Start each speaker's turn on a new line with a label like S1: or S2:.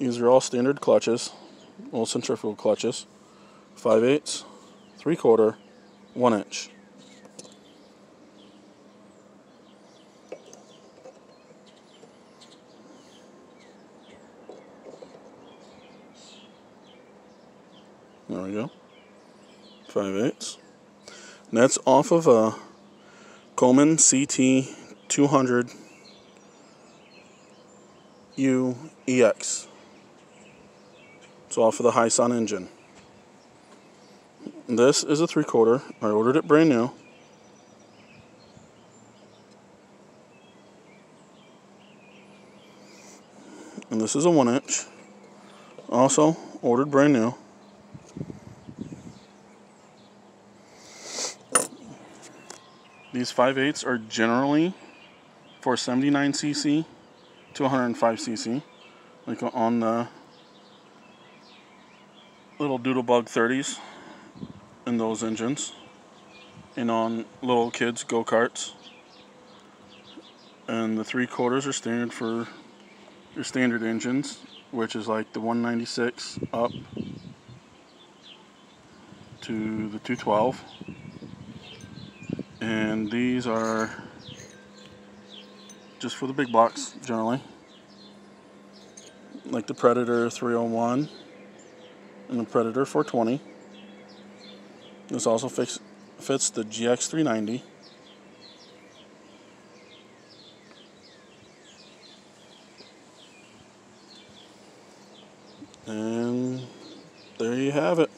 S1: These are all standard clutches, all centrifugal clutches. 5 eighths, 3 quarter, 1 inch. There we go. 5 eighths. And that's off of a Coleman CT 200 UEX. It's off of the Hisun engine. This is a three quarter. I ordered it brand new. And this is a one inch. Also ordered brand new. These 5 eighths are generally for 79cc to 105cc, like on the little Doodlebug 30s in those engines, and on little kids' go karts. And the three quarters are standard for your standard engines, which is like the 196 up to the 212 and these are just for the big blocks generally. Like the Predator 301 and the Predator 420. This also fits the GX390. And there you have it.